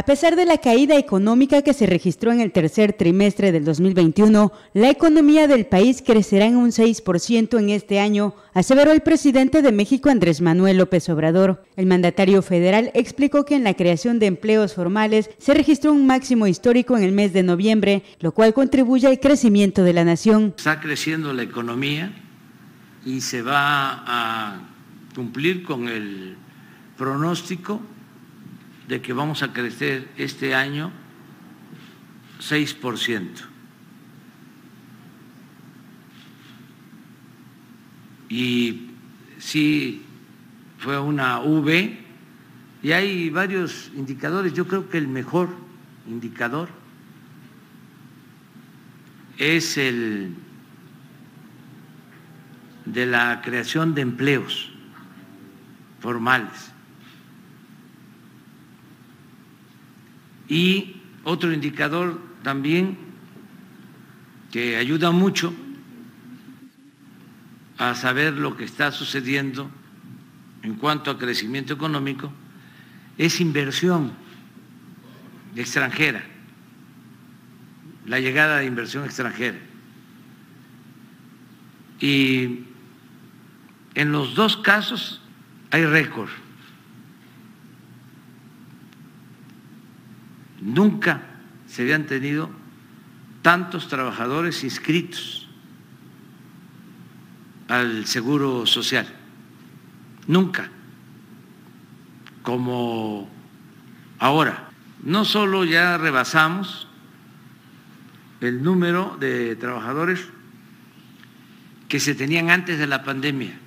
A pesar de la caída económica que se registró en el tercer trimestre del 2021, la economía del país crecerá en un 6% en este año, aseveró el presidente de México Andrés Manuel López Obrador. El mandatario federal explicó que en la creación de empleos formales se registró un máximo histórico en el mes de noviembre, lo cual contribuye al crecimiento de la nación. Está creciendo la economía y se va a cumplir con el pronóstico de que vamos a crecer este año 6%. Y sí fue una V y hay varios indicadores. Yo creo que el mejor indicador es el de la creación de empleos formales. Y otro indicador también que ayuda mucho a saber lo que está sucediendo en cuanto a crecimiento económico es inversión extranjera, la llegada de inversión extranjera. Y en los dos casos hay récord. Nunca se habían tenido tantos trabajadores inscritos al Seguro Social. Nunca. Como ahora. No solo ya rebasamos el número de trabajadores que se tenían antes de la pandemia,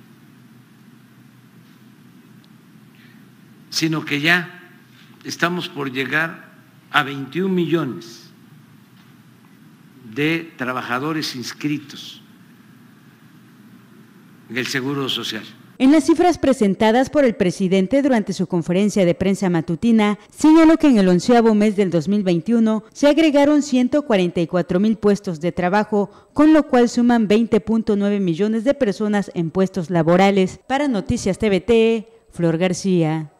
sino que ya estamos por llegar a 21 millones de trabajadores inscritos en el Seguro Social. En las cifras presentadas por el presidente durante su conferencia de prensa matutina, señaló que en el onceavo mes del 2021 se agregaron 144 mil puestos de trabajo, con lo cual suman 20.9 millones de personas en puestos laborales. Para Noticias TVT, Flor García.